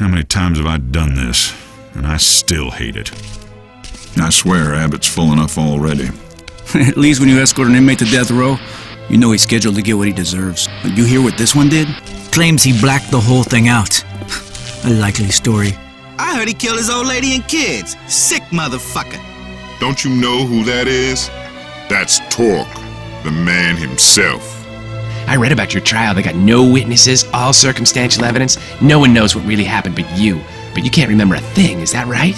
How many times have I done this? And I still hate it. I swear Abbott's full enough already. At least when you escort an inmate to death row, you know he's scheduled to get what he deserves. But you hear what this one did? Claims he blacked the whole thing out. A likely story. I heard he killed his old lady and kids. Sick motherfucker. Don't you know who that is? That's Torque, the man himself. I read about your trial. They got no witnesses, all circumstantial evidence. No one knows what really happened but you. But you can't remember a thing, is that right?